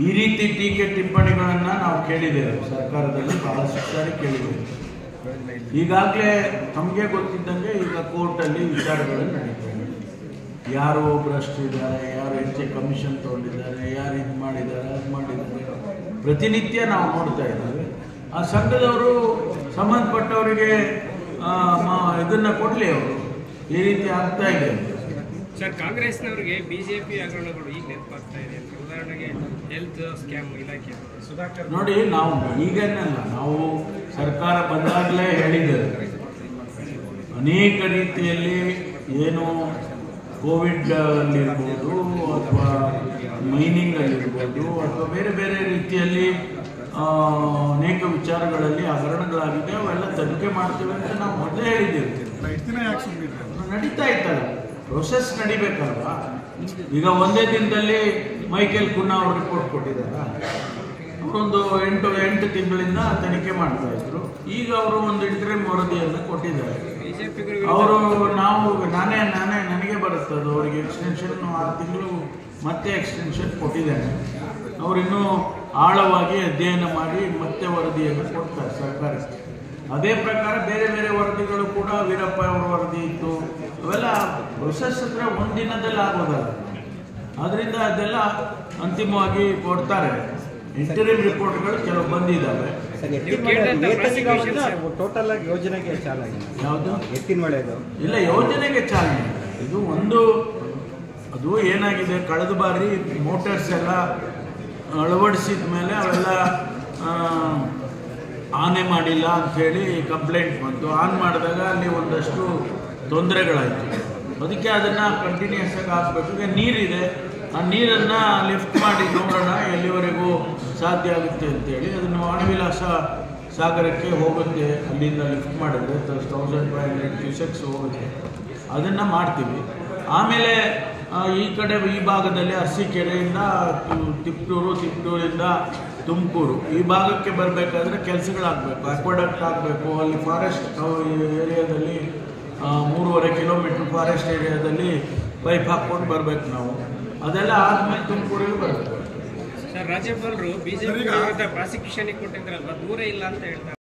ಈ ರೀತಿ ಟೀಕೆ ಟಿಪ್ಪಣಿಗಳನ್ನು ನಾವು ಕೇಳಿದ್ದೇವೆ. ಸರ್ಕಾರದಲ್ಲಿ ಬಹಳಷ್ಟು ಸಾರಿ ಕೇಳಿದ್ದೇವೆ. ಈಗಾಗಲೇ ತಮಗೆ ಗೊತ್ತಿದ್ದಂಗೆ ಈಗ ಕೋರ್ಟಲ್ಲಿ ವಿಚಾರಗಳು ಇದೆ. ಯಾರು ಭ್ರಷ್ಟಿದ್ದಾರೆ ಯಾರು ಹೆಚ್ಚು ಕಮಿಷನ್ ತೊಗೊಂಡಿದ್ದಾರೆ, ಯಾರು ಇದು ಮಾಡಿದ್ದಾರೆ, ಅದು ಮಾಡಿದ್ದಾರೆ ಪ್ರತಿನಿತ್ಯ ನಾವು ನೋಡ್ತಾ ಇದ್ದೇವೆ. ಆ ಸಂಘದವರು ಸಂಬಂಧಪಟ್ಟವರಿಗೆ ಇದನ್ನ ಕೊಡಲಿ ಅವರು. ಈ ರೀತಿ ಆಗ್ತಾ ಇದೆ ಸರ್ ಜೆ ಬಿಜೆಪಿ ಹಗರಣಗಳು ಈಗ ನೆನಪಾಗ್ತಾ ಇದೆ ಅಂತ. ಉದಾಹರಣೆಗೆ ಹೆಲ್ತ್ ಸ್ಕ್ಯಾಮ್ ಇಲಾಖೆ. ಸುಧಾಕರ್ ನೋಡಿ ನಾವು ಈಗೇನಲ್ಲ ನಾವು ಸರ್ಕಾರ ಬಂದಾಗಲೇ ಹೇಳಿದ್ದೇವೆ ಅನೇಕ ರೀತಿಯಲ್ಲಿ ಏನು ಕೋವಿಡ್ ಅಲ್ಲಿರ್ಬೋದು ಅಥವಾ ಮೈನಿಂಗ್ ಅಲ್ಲಿರ್ಬೋದು ಅಥವಾ ಬೇರೆ ಬೇರೆ ರೀತಿಯಲ್ಲಿ ಅನೇಕ ವಿಚಾರಗಳಲ್ಲಿ ಹಗರಣಗಳಾಗಿದೆ. ಅವೆಲ್ಲ ತನಿಖೆ ಮಾಡ್ತೇವೆ ಅಂತ ನಾವು ಮೊದಲೇ ಹೇಳಿದ್ದೇವೆ. ನಡೀತಾ ಇತ್ತಲ್ಲ. ಪ್ರೊಸೆಸ್ ನಡಿಬೇಕಲ್ವಾ? ಈಗ ಒಂದೇ ದಿನದಲ್ಲಿ ಮೈಕೇಲ್ ಕುನ್ನಾ ಅವರು ರಿಪೋರ್ಟ್ ಕೊಟ್ಟಿದ್ದಾರೆ. ಅವರೊಂದು ಎಂಟು ಎಂಟು ತಿಂಗಳಿಂದ ತನಿಖೆ ಮಾಡ್ತಾ ಇದ್ರು. ಈಗ ಅವರು ಒಂದು ಇಂಟರ್ವ್ಯೂ ವರದಿಯನ್ನು ಕೊಟ್ಟಿದ್ದಾರೆ. ಅವರು ನಾವು, ನಾನೇ ನಾನೇ, ನನಗೆ ಬರುತ್ತೆ ಅದು. ಅವರಿಗೆ ಎಕ್ಸ್ಟೆನ್ಷನ್ ಆರು ತಿಂಗಳು ಮತ್ತೆ ಎಕ್ಸ್ಟೆನ್ಷನ್ ಕೊಟ್ಟಿದ್ದೇನೆ. ಅವರಿನ್ನೂ ಆಳವಾಗಿ ಅಧ್ಯಯನ ಮಾಡಿ ಮತ್ತೆ ವರದಿಯನ್ನು ಕೊಡ್ತಾರೆ ಸರ್ಕಾರಕ್ಕೆ. ಅದೇ ಪ್ರಕಾರ ಬೇರೆ ಬೇರೆ ವರದಿಗಳು ಕೂಡ ವೀರಪ್ಪ ಅವರ ವರದಿ ಇತ್ತು. ಅವೆಲ್ಲ ಪ್ರೊಸೆಸ್ ಹತ್ರ ಒಂದು ದಿನದಲ್ಲಿ ಆಗೋದಲ್ಲ ಅದರಿಂದ ಅದೆಲ್ಲ ಅಂತಿಮವಾಗಿ ಕೊಡ್ತಾರೆ. ಇಂಟರಿಮ್ ರಿಪೋರ್ಟ್ಗಳು ಕೆಲವು ಬಂದಿದ್ದಾವೆ. ಟೋಟಲ್ ಆಗಿ ಯೋಜನೆಗೆ ಚಾಲನೆ ಯಾವುದು? ಎತ್ತಿನ ಒಳ್ಳೆಯದು ಇಲ್ಲ ಯೋಜನೆಗೆ ಚಾಲನೆ ಇದು ಒಂದು ಅದು ಏನಾಗಿದೆ ಕಳೆದ ಬಾರಿ ಮೋಟರ್ಸ್ ಎಲ್ಲ ಅಳವಡಿಸಿದ ಮೇಲೆ ಅವೆಲ್ಲ ಆನೆ ಮಾಡಿಲ್ಲ ಅಂಥೇಳಿ ಕಂಪ್ಲೇಂಟ್ ಬಂತು. ಆನ್ ಮಾಡಿದಾಗ ಅಲ್ಲಿ ಒಂದಷ್ಟು ತೊಂದರೆಗಳಾಯಿತು. ಅದಕ್ಕೆ ಅದನ್ನು ಕಂಟಿನ್ಯೂಸ್ ಆಗಿ ಹಾಕ್ಬೇಕು. ಈಗ ನೀರಿದೆ. ಆ ನೀರನ್ನು ಲಿಫ್ಟ್ ಮಾಡಿ ನೋಡೋಣ ಎಲ್ಲಿವರೆಗೂ ಸಾಧ್ಯ ಆಗುತ್ತೆ ಅಂತೇಳಿ ಅದನ್ನು ವಾಣವಿಲಾಸ ಸಾಗರಕ್ಕೆ ಹೋಗುತ್ತೆ. ಅಲ್ಲಿಂದ ಲಿಫ್ಟ್ ಮಾಡಿದ್ರೆ ತೌಸಂಡ್ ಫೈವ್ ಹಂಡ್ರೆಡ್ ಕ್ಯೂಸೆಕ್ಸ್ ಹೋಗುತ್ತೆ. ಅದನ್ನು ಮಾಡ್ತೀವಿ. ಆಮೇಲೆ ಈ ಕಡೆ, ಈ ಭಾಗದಲ್ಲಿ ಅರಸೀಕೆರೆಯಿಂದ ತಿಪ್ಟೂರು, ತಿಪ್ಟೂರಿಂದ ತುಮಕೂರು. ಈ ಭಾಗಕ್ಕೆ ಬರಬೇಕಾದ್ರೆ ಕೆಲಸಗಳಾಗಬೇಕು. ಅಕ್ವಾಡಕ್ಟ್ ಆಗಬೇಕು. ಅಲ್ಲಿ ಫಾರೆಸ್ಟ್ ಏರಿಯಾದಲ್ಲಿ ಮೂರುವರೆ ಕಿಲೋಮೀಟ್ರ್ ಫಾರೆಸ್ಟ್ ಏರಿಯಾದಲ್ಲಿ ಪೈಪ್ ಹಾಕ್ಕೊಂಡು ಬರಬೇಕು ನಾವು. ಅದೆಲ್ಲ ಆದ್ಮೇಲೆ ತುಮಕೂರಿಗೆ ಬರಬೇಕು ಸರ್ ರಾಜ್ಯಪಾಲರು ಬಿಜೆಪಿ ಪ್ರಾಸಿಕ್ಯೂಷನ್ ಕೊಟ್ಟಿದ್ರಲ್ವಾ? ದೂರ ಇಲ್ಲ ಅಂತ ಹೇಳ್ತಾರೆ